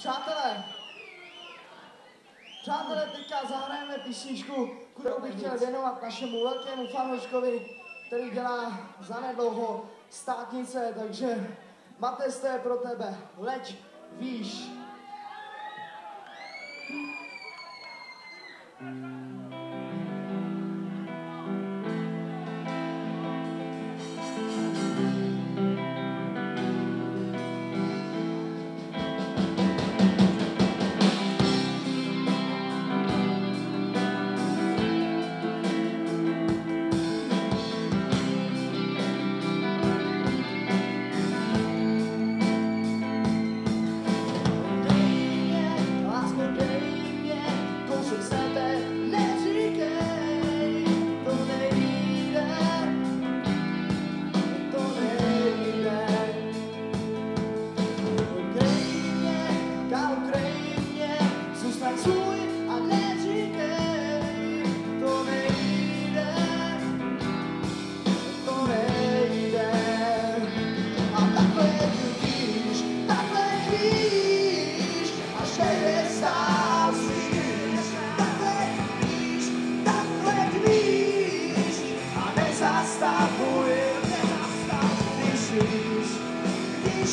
Přátelé, přátelé, teďka zahrajeme písničku, kterou bych chtěl věnovat našemu velkému fanouškovi, který dělá zanedlouho státnice, takže Matej, to je pro tebe, leď, víš. Dej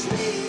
když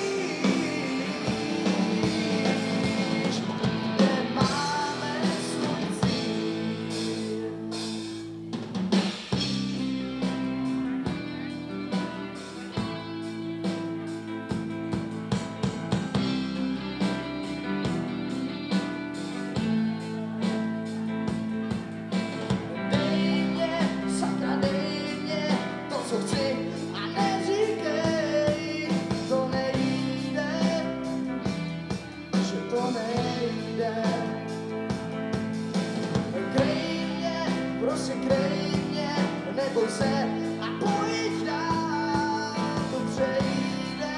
neboj se a pojď dál, to přejde,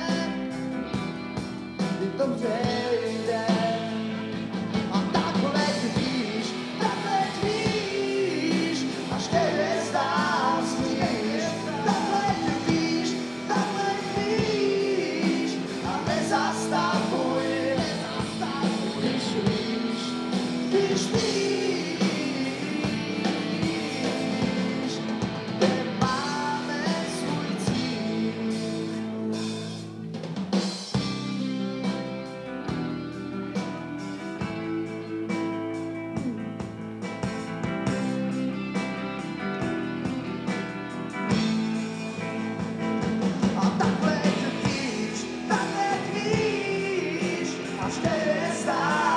to přejde. A takhle víš, takhle víš, až ke hvězdám smíš. Takhle víš, takhle víš, a nezastavuj, když víš, když víš, side.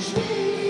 joelhos.